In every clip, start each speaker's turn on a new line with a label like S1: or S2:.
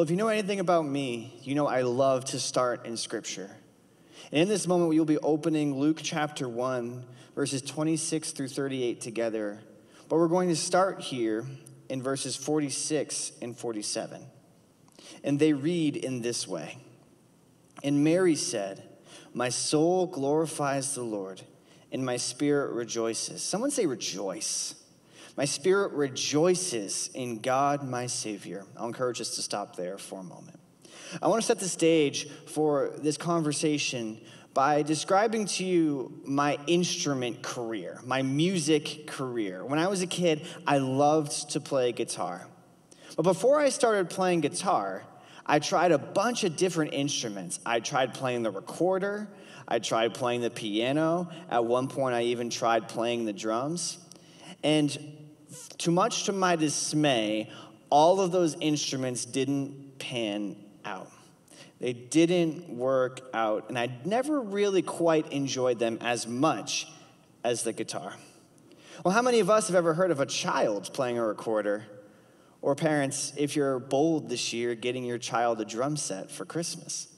S1: Well, if you know anything about me, you know I love to start in Scripture. And in this moment, we will be opening Luke chapter 1, verses 26 through 38 together. But we're going to start here in verses 46 and 47. And they read in this way And Mary said, My soul glorifies the Lord, and my spirit rejoices. Someone say, rejoice. My spirit rejoices in God, my Savior. I'll encourage us to stop there for a moment. I want to set the stage for this conversation by describing to you my instrument career, my music career. When I was a kid, I loved to play guitar. But before I started playing guitar, I tried a bunch of different instruments. I tried playing the recorder, I tried playing the piano. At one point, I even tried playing the drums. And too much to my dismay, all of those instruments didn't pan out. They didn't work out, and I never really quite enjoyed them as much as the guitar. Well, how many of us have ever heard of a child playing a recorder? Or parents, if you're bold this year, getting your child a drum set for Christmas.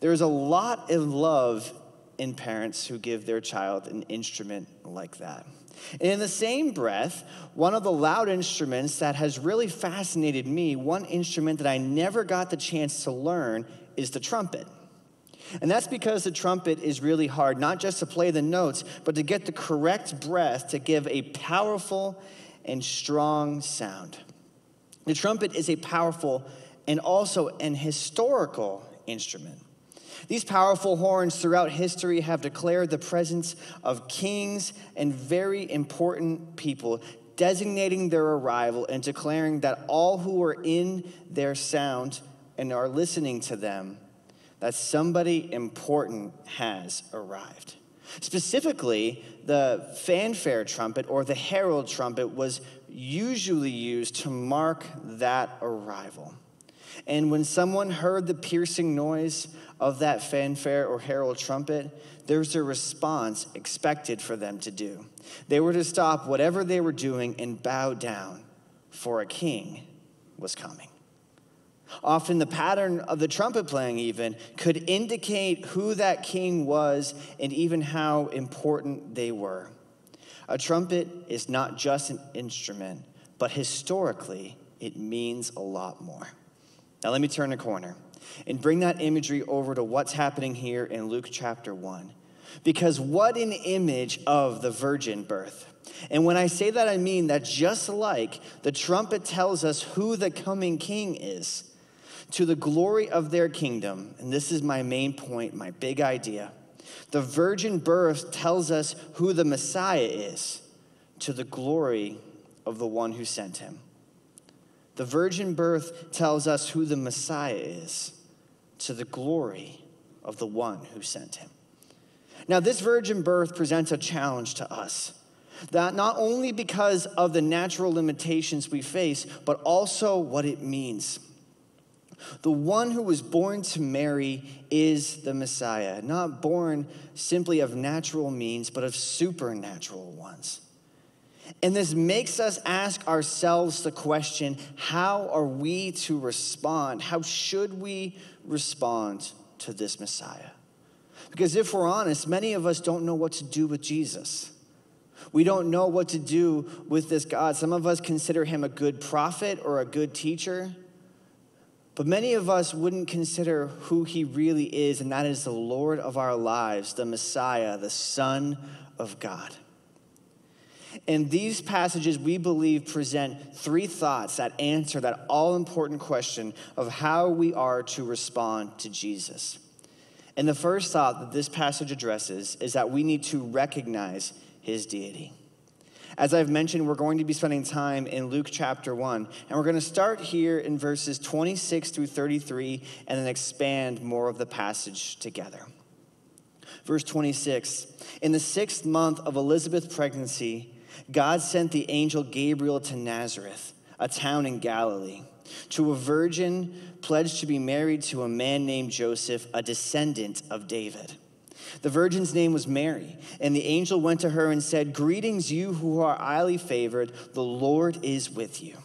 S1: There's a lot of love in parents who give their child an instrument like that. And in the same breath, one of the loud instruments that has really fascinated me, one instrument that I never got the chance to learn, is the trumpet. And that's because the trumpet is really hard, not just to play the notes, but to get the correct breath to give a powerful and strong sound. The trumpet is a powerful and also an historical instrument. These powerful horns throughout history have declared the presence of kings and very important people, designating their arrival and declaring that all who are in their sound and are listening to them, that somebody important has arrived. Specifically, the fanfare trumpet or the herald trumpet was usually used to mark that arrival. And when someone heard the piercing noise of that fanfare or herald trumpet, there's a response expected for them to do. They were to stop whatever they were doing and bow down, for a king was coming. Often, the pattern of the trumpet playing, even, could indicate who that king was and even how important they were. A trumpet is not just an instrument, but historically, it means a lot more. Now, let me turn a corner and bring that imagery over to what's happening here in Luke chapter 1. Because what an image of the virgin birth. And when I say that, I mean that just like the trumpet tells us who the coming king is, to the glory of their kingdom, and this is my main point, my big idea, the virgin birth tells us who the Messiah is, to the glory of the one who sent him. The virgin birth tells us who the Messiah is, to the glory of the one who sent him. Now, this virgin birth presents a challenge to us. That not only because of the natural limitations we face, but also what it means. The one who was born to Mary is the Messiah, not born simply of natural means, but of supernatural ones. And this makes us ask ourselves the question how are we to respond? How should we respond to this Messiah? Because if we're honest, many of us don't know what to do with Jesus. We don't know what to do with this God. Some of us consider him a good prophet or a good teacher, but many of us wouldn't consider who he really is, and that is the Lord of our lives, the Messiah, the Son of God. In these passages, we believe present three thoughts that answer that all important question of how we are to respond to Jesus. And the first thought that this passage addresses is that we need to recognize his deity. As I've mentioned, we're going to be spending time in Luke chapter 1, and we're going to start here in verses 26 through 33 and then expand more of the passage together. Verse 26 In the sixth month of Elizabeth's pregnancy, God sent the angel Gabriel to Nazareth, a town in Galilee, to a virgin pledged to be married to a man named Joseph, a descendant of David. The virgin's name was Mary, and the angel went to her and said, Greetings, you who are highly favored, the Lord is with you.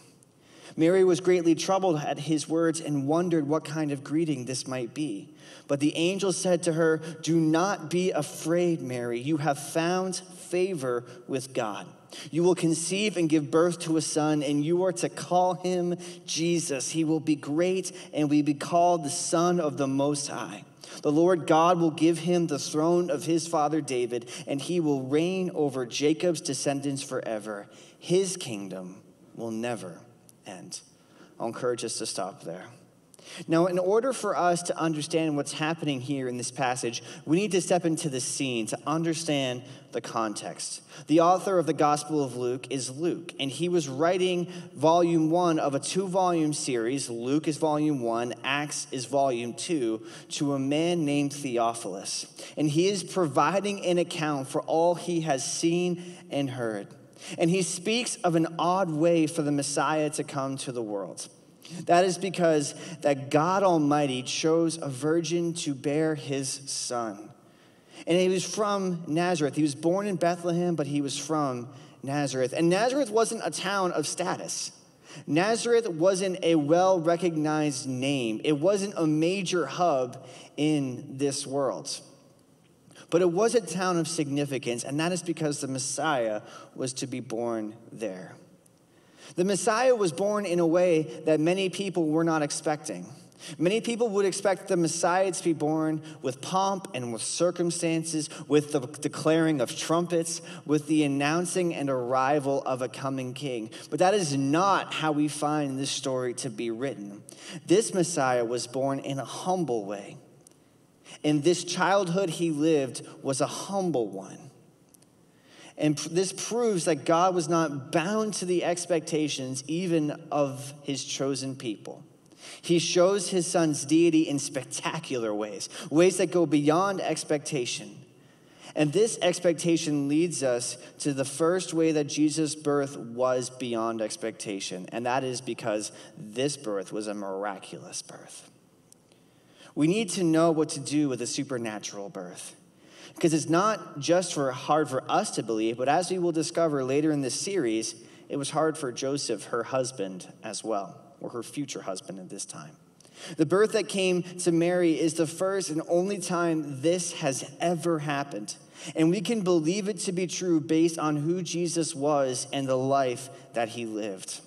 S1: Mary was greatly troubled at his words and wondered what kind of greeting this might be. But the angel said to her, Do not be afraid, Mary. You have found favor with God. You will conceive and give birth to a son, and you are to call him Jesus. He will be great and will be called the Son of the Most High. The Lord God will give him the throne of his father David, and he will reign over Jacob's descendants forever. His kingdom will never end. I'll encourage us to stop there. Now, in order for us to understand what's happening here in this passage, we need to step into the scene to understand the context. The author of the Gospel of Luke is Luke, and he was writing volume one of a two volume series. Luke is volume one, Acts is volume two, to a man named Theophilus. And he is providing an account for all he has seen and heard. And he speaks of an odd way for the Messiah to come to the world. That is because that God Almighty chose a virgin to bear his son. And he was from Nazareth. He was born in Bethlehem, but he was from Nazareth. And Nazareth wasn't a town of status. Nazareth wasn't a well recognized name. It wasn't a major hub in this world. But it was a town of significance, and that is because the Messiah was to be born there. The Messiah was born in a way that many people were not expecting. Many people would expect the Messiah to be born with pomp and with circumstances, with the declaring of trumpets, with the announcing and arrival of a coming king. But that is not how we find this story to be written. This Messiah was born in a humble way. And this childhood he lived was a humble one. And this proves that God was not bound to the expectations even of his chosen people. He shows his son's deity in spectacular ways, ways that go beyond expectation. And this expectation leads us to the first way that Jesus' birth was beyond expectation, and that is because this birth was a miraculous birth. We need to know what to do with a supernatural birth. Because it's not just for hard for us to believe, but as we will discover later in this series, it was hard for Joseph, her husband, as well, or her future husband at this time. The birth that came to Mary is the first and only time this has ever happened. And we can believe it to be true based on who Jesus was and the life that he lived.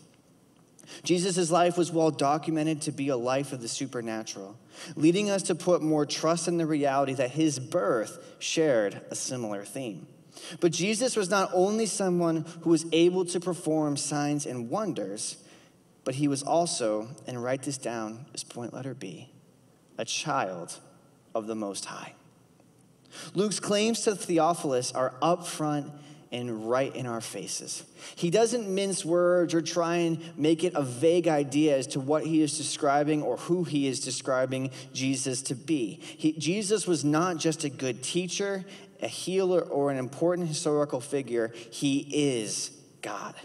S1: Jesus' life was well documented to be a life of the supernatural, leading us to put more trust in the reality that his birth shared a similar theme. But Jesus was not only someone who was able to perform signs and wonders, but he was also, and write this down as point letter B, a child of the Most High. Luke's claims to Theophilus are upfront and right in our faces. He doesn't mince words or try and make it a vague idea as to what he is describing or who he is describing Jesus to be. He, Jesus was not just a good teacher, a healer, or an important historical figure, he is God.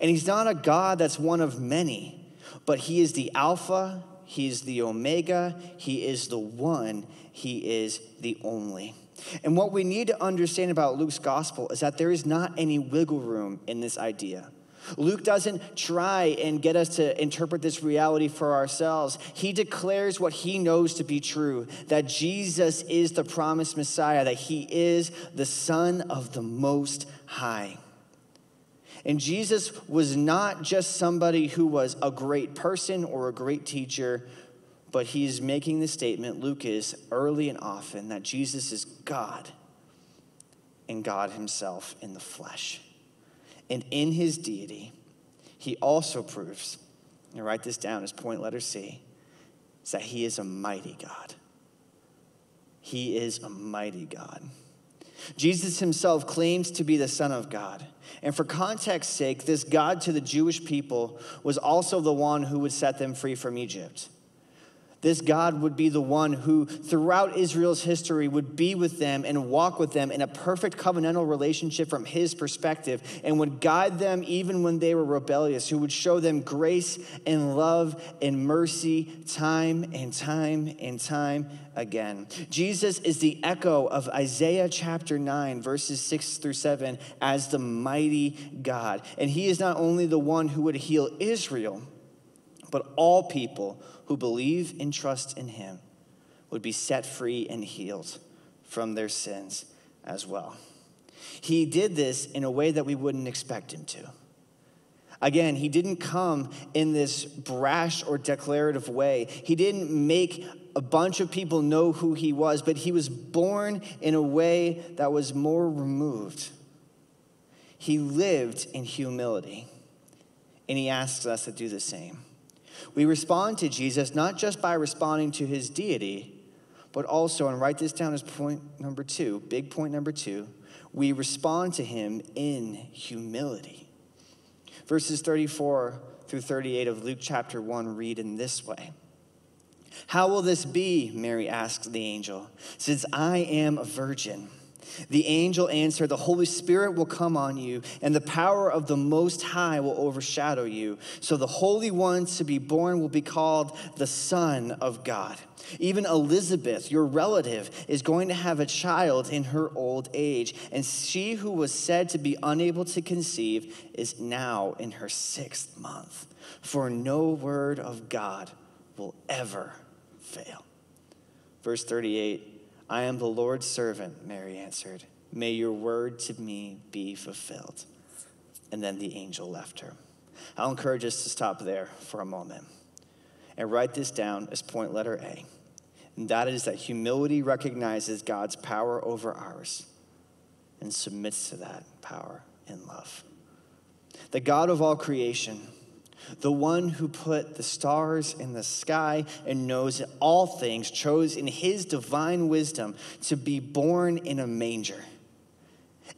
S1: And he's not a God that's one of many, but he is the Alpha, he is the Omega, he is the one, he is the only. And what we need to understand about Luke's gospel is that there is not any wiggle room in this idea. Luke doesn't try and get us to interpret this reality for ourselves. He declares what he knows to be true that Jesus is the promised Messiah, that he is the Son of the Most High. And Jesus was not just somebody who was a great person or a great teacher, but he's making the statement, Luke is, early and often, that Jesus is God and God himself in the flesh. And in his deity, he also proves, and write this down as point letter C, is that he is a mighty God. He is a mighty God. Jesus himself claims to be the Son of God. And for context's sake, this God to the Jewish people was also the one who would set them free from Egypt. This God would be the one who, throughout Israel's history, would be with them and walk with them in a perfect covenantal relationship from his perspective and would guide them even when they were rebellious, who would show them grace and love and mercy time and time and time again. Jesus is the echo of Isaiah chapter 9, verses 6 through 7, as the mighty God. And he is not only the one who would heal Israel but all people who believe and trust in him would be set free and healed from their sins as well. He did this in a way that we wouldn't expect him to. Again, he didn't come in this brash or declarative way. He didn't make a bunch of people know who he was, but he was born in a way that was more removed. He lived in humility, and he asks us to do the same. We respond to Jesus not just by responding to his deity, but also, and write this down as point number two, big point number two, we respond to him in humility. Verses 34 through 38 of Luke chapter 1 read in this way. How will this be? Mary asked the angel, since I am a virgin. The angel answered, The Holy Spirit will come on you, and the power of the Most High will overshadow you. So the Holy One to be born will be called the Son of God. Even Elizabeth, your relative, is going to have a child in her old age, and she who was said to be unable to conceive is now in her sixth month. For no word of God will ever fail. Verse 38 I am the Lord's servant, Mary answered. May your word to me be fulfilled. And then the angel left her. I'll encourage us to stop there for a moment and write this down as point letter A. And that is that humility recognizes God's power over ours and submits to that power in love. The God of all creation the one who put the stars in the sky and knows all things, chose in his divine wisdom to be born in a manger.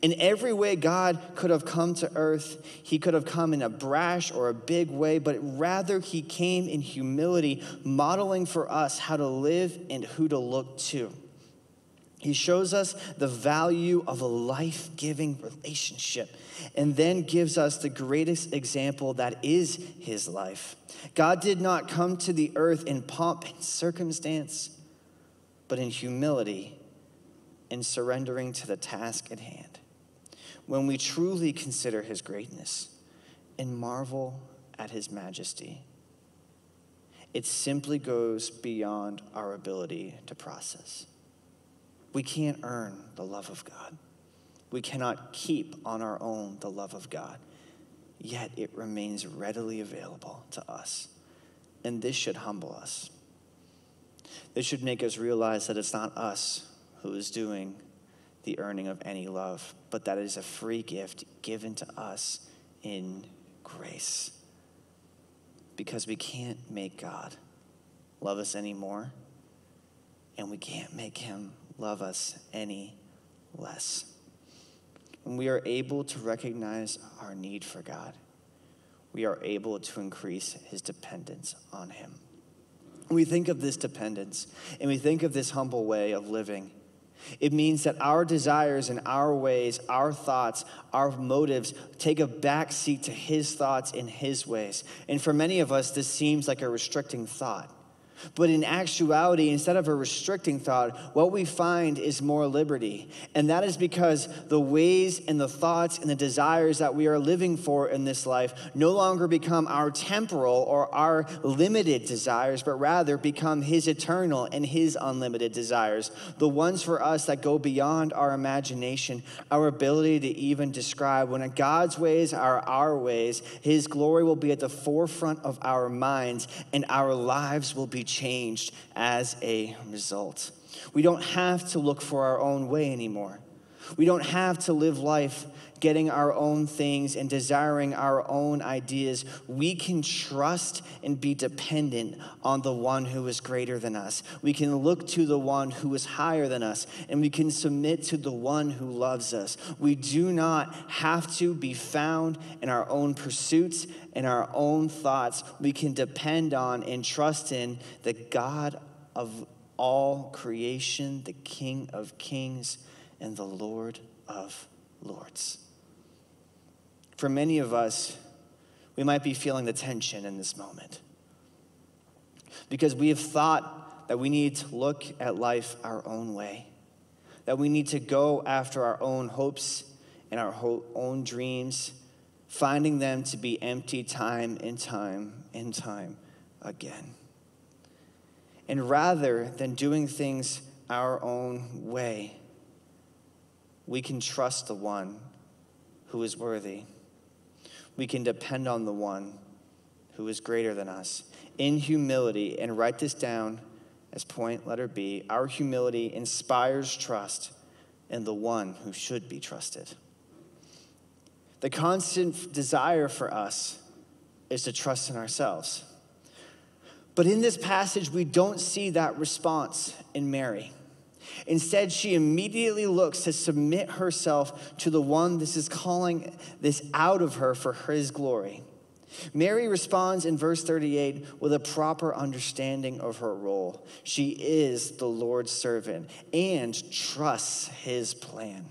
S1: In every way, God could have come to earth. He could have come in a brash or a big way, but rather, He came in humility, modeling for us how to live and who to look to. He shows us the value of a life giving relationship and then gives us the greatest example that is his life. God did not come to the earth in pomp and circumstance, but in humility and surrendering to the task at hand. When we truly consider his greatness and marvel at his majesty, it simply goes beyond our ability to process. We can't earn the love of God. We cannot keep on our own the love of God, yet it remains readily available to us. And this should humble us. This should make us realize that it's not us who is doing the earning of any love, but that it is a free gift given to us in grace. Because we can't make God love us anymore, and we can't make him love us any less when we are able to recognize our need for God, we are able to increase his dependence on him. We think of this dependence and we think of this humble way of living, it means that our desires and our ways, our thoughts, our motives take a back seat to his thoughts and his ways. And for many of us, this seems like a restricting thought. But in actuality, instead of a restricting thought, what we find is more liberty. And that is because the ways and the thoughts and the desires that we are living for in this life no longer become our temporal or our limited desires, but rather become His eternal and His unlimited desires. The ones for us that go beyond our imagination, our ability to even describe. When God's ways are our ways, His glory will be at the forefront of our minds, and our lives will be changed as a result. We don't have to look for our own way anymore. We don't have to live life getting our own things and desiring our own ideas. We can trust and be dependent on the one who is greater than us. We can look to the one who is higher than us, and we can submit to the one who loves us. We do not have to be found in our own pursuits and our own thoughts. We can depend on and trust in the God of all creation, the King of kings, and the Lord of lords. For many of us, we might be feeling the tension in this moment because we have thought that we need to look at life our own way, that we need to go after our own hopes and our own dreams, finding them to be empty time and time and time again. And rather than doing things our own way, we can trust the one who is worthy. We can depend on the one who is greater than us. In humility, and write this down as point letter B, our humility inspires trust in the one who should be trusted. The constant desire for us is to trust in ourselves. But in this passage, we don't see that response in Mary. Instead, she immediately looks to submit herself to the one this is calling this out of her for his glory. Mary responds in verse 38 with a proper understanding of her role. She is the Lord's servant and trusts his plan.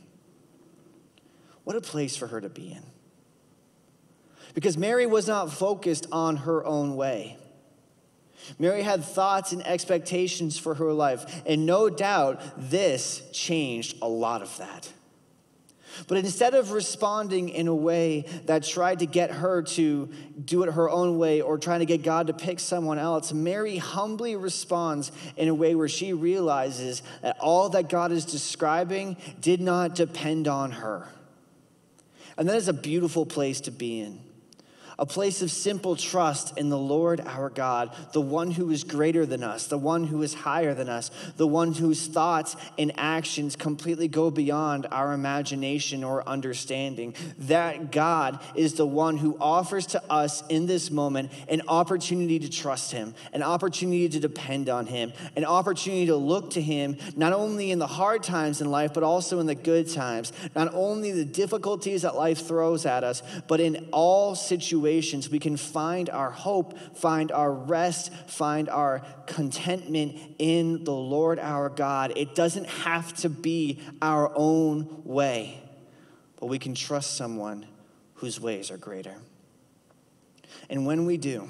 S1: What a place for her to be in. Because Mary was not focused on her own way. Mary had thoughts and expectations for her life, and no doubt this changed a lot of that. But instead of responding in a way that tried to get her to do it her own way or trying to get God to pick someone else, Mary humbly responds in a way where she realizes that all that God is describing did not depend on her. And that is a beautiful place to be in a place of simple trust in the Lord our God, the one who is greater than us, the one who is higher than us, the one whose thoughts and actions completely go beyond our imagination or understanding. That God is the one who offers to us in this moment an opportunity to trust Him, an opportunity to depend on Him, an opportunity to look to Him, not only in the hard times in life, but also in the good times, not only the difficulties that life throws at us, but in all situations situations, we can find our hope, find our rest, find our contentment in the Lord our God. It doesn't have to be our own way, but we can trust someone whose ways are greater. And when we do,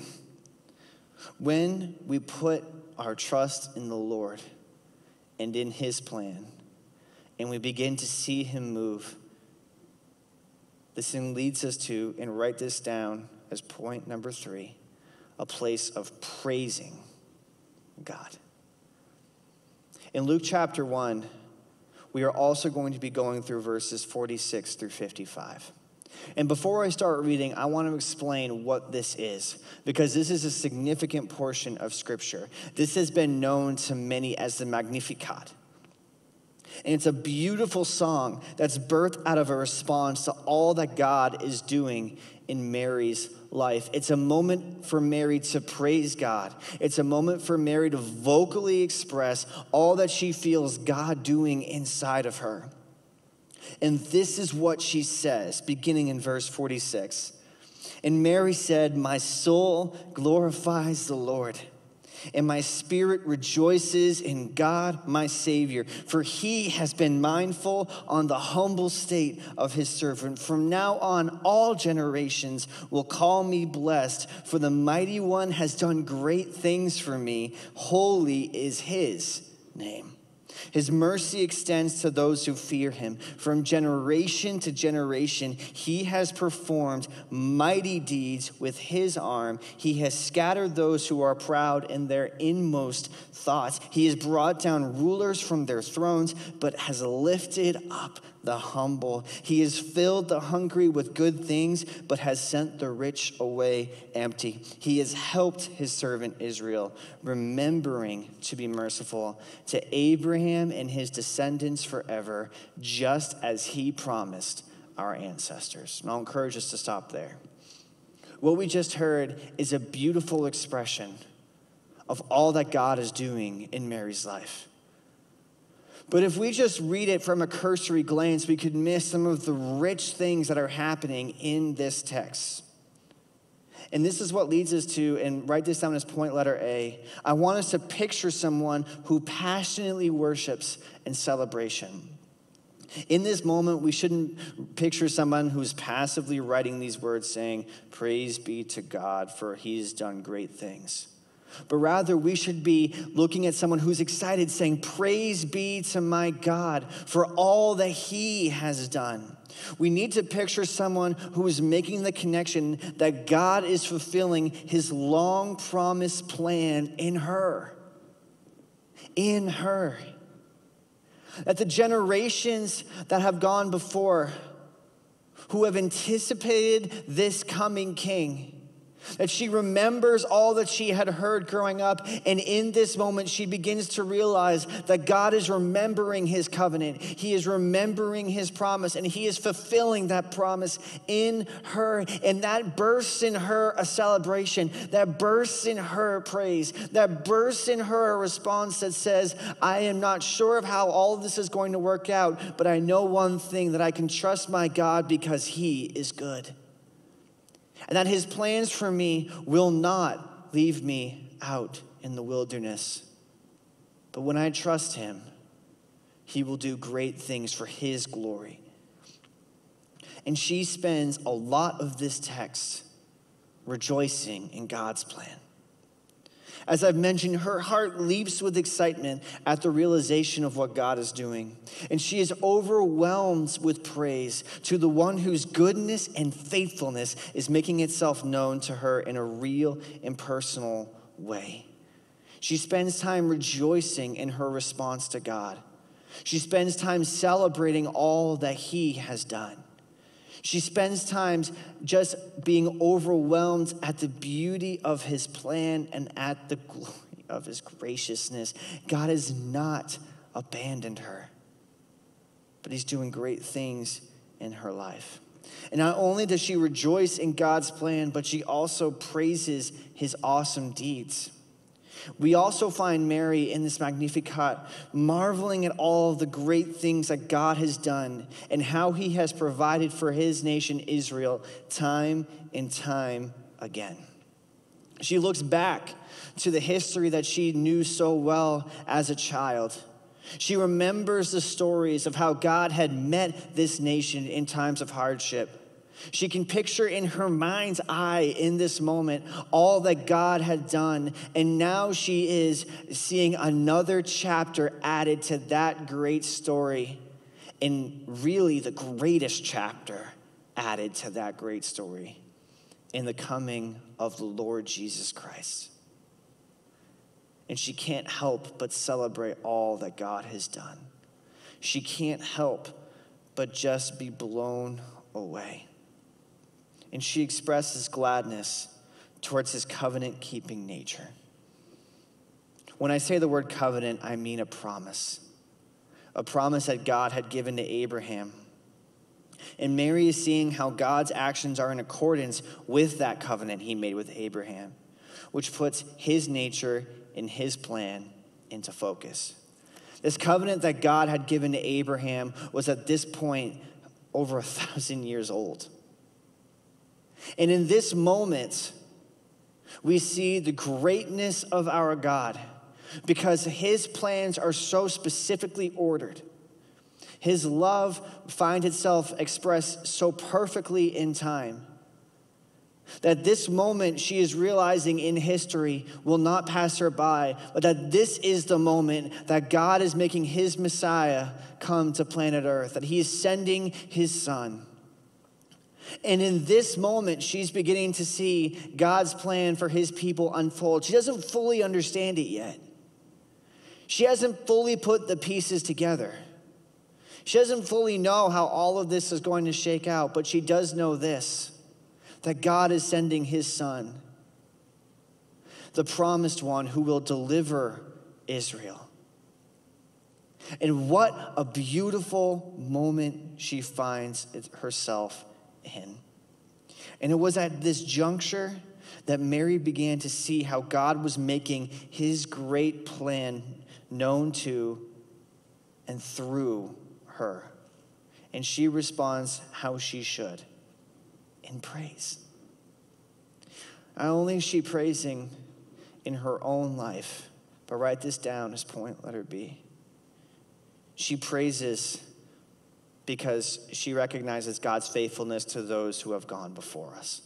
S1: when we put our trust in the Lord and in His plan, and we begin to see Him move, this then leads us to, and write this down as point number three, a place of praising God. In Luke chapter 1, we are also going to be going through verses 46 through 55. And before I start reading, I want to explain what this is, because this is a significant portion of Scripture. This has been known to many as the Magnificat. And it's a beautiful song that's birthed out of a response to all that God is doing in Mary's life. It's a moment for Mary to praise God. It's a moment for Mary to vocally express all that she feels God doing inside of her. And this is what she says, beginning in verse 46. And Mary said, My soul glorifies the Lord and my spirit rejoices in God, my Savior, for he has been mindful on the humble state of his servant. From now on, all generations will call me blessed, for the mighty one has done great things for me. Holy is his name. His mercy extends to those who fear him. From generation to generation, he has performed mighty deeds with his arm. He has scattered those who are proud in their inmost thoughts. He has brought down rulers from their thrones, but has lifted up the humble. He has filled the hungry with good things, but has sent the rich away empty. He has helped his servant Israel, remembering to be merciful to Abraham and his descendants forever, just as he promised our ancestors. And I'll encourage us to stop there. What we just heard is a beautiful expression of all that God is doing in Mary's life. But if we just read it from a cursory glance, we could miss some of the rich things that are happening in this text. And this is what leads us to, and write this down as point letter A. I want us to picture someone who passionately worships in celebration. In this moment, we shouldn't picture someone who's passively writing these words saying, Praise be to God, for he's done great things but rather we should be looking at someone who's excited, saying, Praise be to my God for all that he has done. We need to picture someone who is making the connection that God is fulfilling his long promised plan in her. In her. That the generations that have gone before, who have anticipated this coming king, that she remembers all that she had heard growing up. And in this moment, she begins to realize that God is remembering his covenant. He is remembering his promise, and he is fulfilling that promise in her. And that bursts in her a celebration, that bursts in her praise, that bursts in her a response that says, I am not sure of how all of this is going to work out, but I know one thing that I can trust my God because he is good and that his plans for me will not leave me out in the wilderness. But when I trust him, he will do great things for his glory. And she spends a lot of this text rejoicing in God's plan. As I've mentioned, her heart leaps with excitement at the realization of what God is doing. And she is overwhelmed with praise to the one whose goodness and faithfulness is making itself known to her in a real and personal way. She spends time rejoicing in her response to God. She spends time celebrating all that He has done. She spends times just being overwhelmed at the beauty of his plan and at the glory of his graciousness. God has not abandoned her, but he's doing great things in her life. And not only does she rejoice in God's plan, but she also praises his awesome deeds. We also find Mary in this Magnificat marveling at all the great things that God has done and how he has provided for his nation Israel time and time again. She looks back to the history that she knew so well as a child. She remembers the stories of how God had met this nation in times of hardship she can picture in her mind's eye in this moment all that God had done. And now she is seeing another chapter added to that great story. And really, the greatest chapter added to that great story in the coming of the Lord Jesus Christ. And she can't help but celebrate all that God has done. She can't help but just be blown away and she expresses gladness towards his covenant keeping nature. When I say the word covenant, I mean a promise, a promise that God had given to Abraham. And Mary is seeing how God's actions are in accordance with that covenant he made with Abraham, which puts his nature and his plan into focus. This covenant that God had given to Abraham was at this point over a thousand years old. And in this moment, we see the greatness of our God because his plans are so specifically ordered. His love finds itself expressed so perfectly in time that this moment she is realizing in history will not pass her by, but that this is the moment that God is making his Messiah come to planet Earth, that he is sending his son. And in this moment, she's beginning to see God's plan for his people unfold. She doesn't fully understand it yet. She hasn't fully put the pieces together. She doesn't fully know how all of this is going to shake out, but she does know this that God is sending his son, the promised one who will deliver Israel. And what a beautiful moment she finds herself in. And it was at this juncture that Mary began to see how God was making his great plan known to and through her. And she responds how she should in praise. Not only is she praising in her own life, but write this down as point letter B. She praises because she recognizes God's faithfulness to those who have gone before us.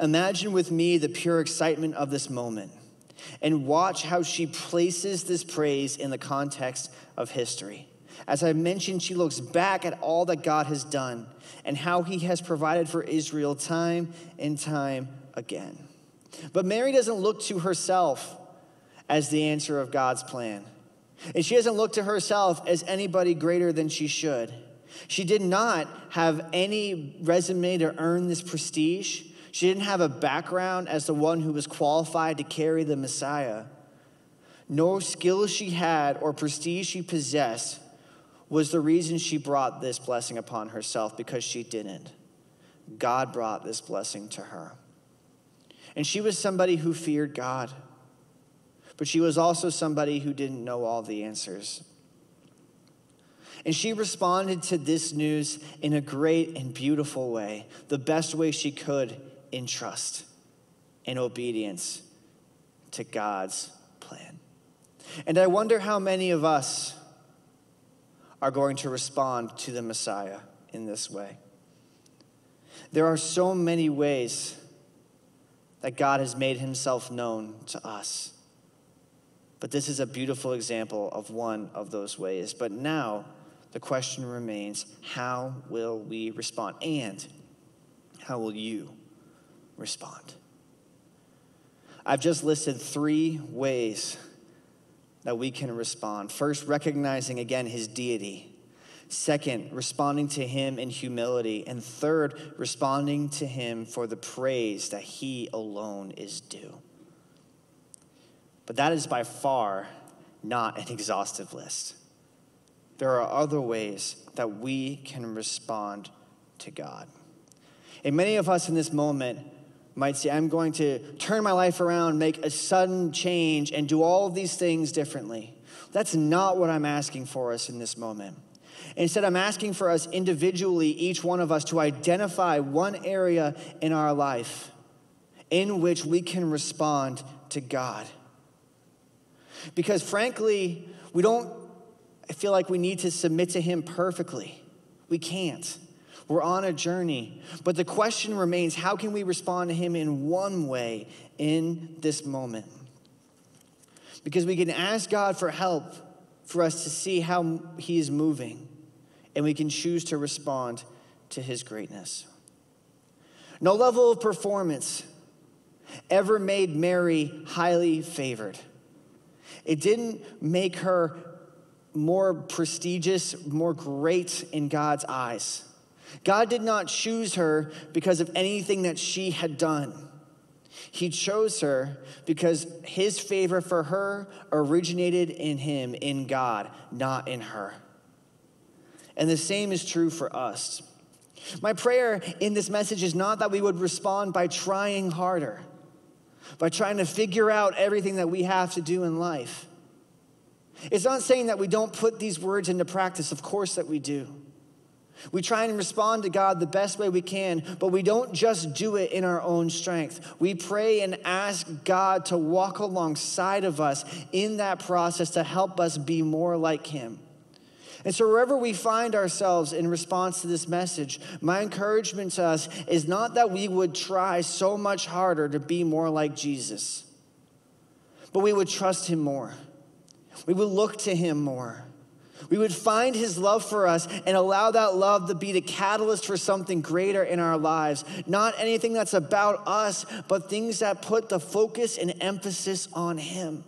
S1: Imagine with me the pure excitement of this moment and watch how she places this praise in the context of history. As I mentioned, she looks back at all that God has done and how he has provided for Israel time and time again. But Mary doesn't look to herself as the answer of God's plan. And she doesn't look to herself as anybody greater than she should. She did not have any resume to earn this prestige. She didn't have a background as the one who was qualified to carry the Messiah. No skill she had or prestige she possessed was the reason she brought this blessing upon herself because she didn't. God brought this blessing to her. And she was somebody who feared God, but she was also somebody who didn't know all the answers. And she responded to this news in a great and beautiful way, the best way she could in trust and obedience to God's plan. And I wonder how many of us are going to respond to the Messiah in this way. There are so many ways that God has made himself known to us. But this is a beautiful example of one of those ways. But now the question remains how will we respond? And how will you respond? I've just listed three ways that we can respond. First, recognizing again his deity. Second, responding to him in humility. And third, responding to him for the praise that he alone is due. But that is by far not an exhaustive list. There are other ways that we can respond to God. And many of us in this moment might say, I'm going to turn my life around, make a sudden change, and do all of these things differently. That's not what I'm asking for us in this moment. Instead, I'm asking for us individually, each one of us, to identify one area in our life in which we can respond to God. Because frankly, we don't feel like we need to submit to Him perfectly. We can't. We're on a journey. But the question remains how can we respond to Him in one way in this moment? Because we can ask God for help for us to see how He is moving, and we can choose to respond to His greatness. No level of performance ever made Mary highly favored. It didn't make her more prestigious, more great in God's eyes. God did not choose her because of anything that she had done. He chose her because his favor for her originated in him, in God, not in her. And the same is true for us. My prayer in this message is not that we would respond by trying harder, by trying to figure out everything that we have to do in life. It's not saying that we don't put these words into practice, of course that we do. We try and respond to God the best way we can, but we don't just do it in our own strength. We pray and ask God to walk alongside of us in that process to help us be more like Him. And so, wherever we find ourselves in response to this message, my encouragement to us is not that we would try so much harder to be more like Jesus, but we would trust Him more. We would look to Him more. We would find his love for us and allow that love to be the catalyst for something greater in our lives. Not anything that's about us, but things that put the focus and emphasis on him.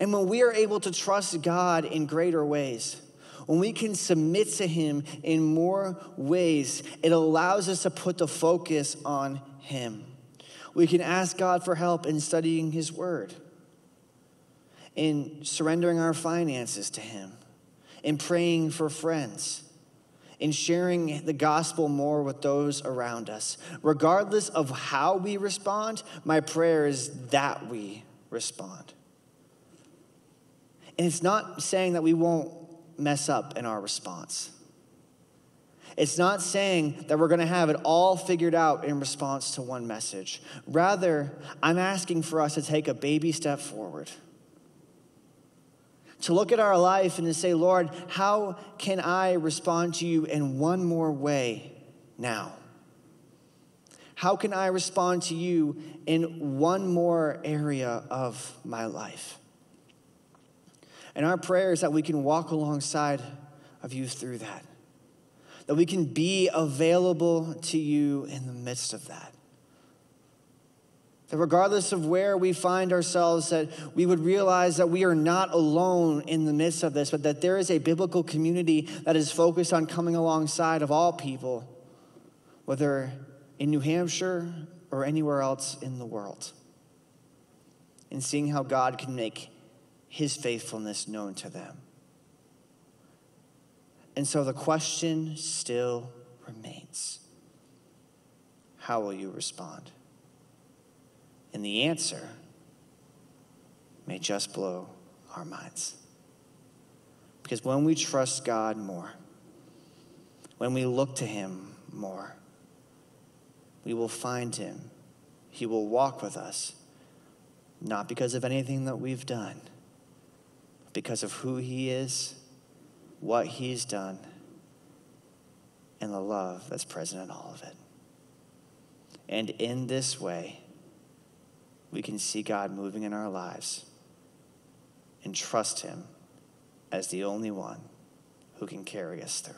S1: And when we are able to trust God in greater ways, when we can submit to him in more ways, it allows us to put the focus on him. We can ask God for help in studying his word in surrendering our finances to Him, in praying for friends, in sharing the gospel more with those around us. Regardless of how we respond, my prayer is that we respond. It's not saying that we won't mess up in our response. It's not saying that we're going to have it all figured out in response to one message. Rather, I'm asking for us to take a baby step forward to look at our life and to say, Lord, how can I respond to you in one more way now? How can I respond to you in one more area of my life? And our prayer is that we can walk alongside of you through that, that we can be available to you in the midst of that. That regardless of where we find ourselves, that we would realize that we are not alone in the midst of this, but that there is a biblical community that is focused on coming alongside of all people, whether in New Hampshire or anywhere else in the world, and seeing how God can make his faithfulness known to them. And so the question still remains how will you respond? And the answer may just blow our minds. Because when we trust God more, when we look to Him more, we will find Him. He will walk with us, not because of anything that we've done, because of who He is, what He's done, and the love that's present in all of it. And in this way, we can see God moving in our lives and trust Him as the only one who can carry us through.